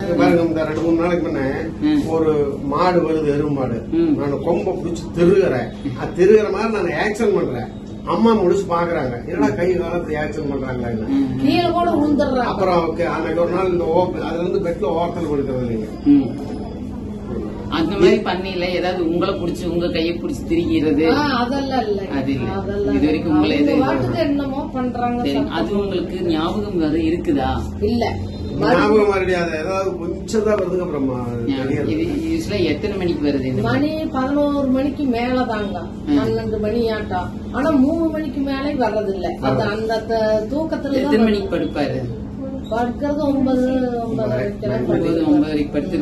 இங்க பாருங்க இந்த ரெண்டு மூணு நாளைக்கு முன்ன. ஒரு மாடு வருது எருவு மாடு. நான் கொம்பை பிடிச்சி திருகிறேன். அது திருகிற மாதிரி நான் ஆக்ஷன் பண்றேன். அம்மா முடிச்சு பாக்குறாங்க என்னடா கை காலத்துல ஆக்ஷன் பண்றாங்களா அப்புறம் அன்னைக்கு ஒரு நாள் இந்த ஓப்ப- அதுல இருந்து பெட்ல ஓரத்தில் கொடுக்கறது இல்லைங்க. அந்த மாதிரி பண்ணையில ஏதாவது உங்களை புடிச்சு உங்க கைய புடிச்சு திரிக்கிறது அதெல்லாம் இல்ல. அது இல்ல. இது வரைக்கும் உங்களை பாட்டுக்கு என்னமோ பண்றாங்க சரி அது உங்களுக்கு ஞாபகம் வர இருக்குதா? இல்ல. எத்தனை மணிக்கு வருது இந்த மணி பதினோரு மணிக்கு மேலதாங்க. பன்னெண்டு மணி ஆட்டம் ஆனா மூணு மணிக்கு மேலே வர்றதில்ல. அது அந்த தூக்கத்துல எத்தனை தான் மணிக்கு படுப்பாரு? படுக்கிறது ஒன்பது ஒன்பது ஒன்பது ஒன்பது வரைக்கும் படுத்து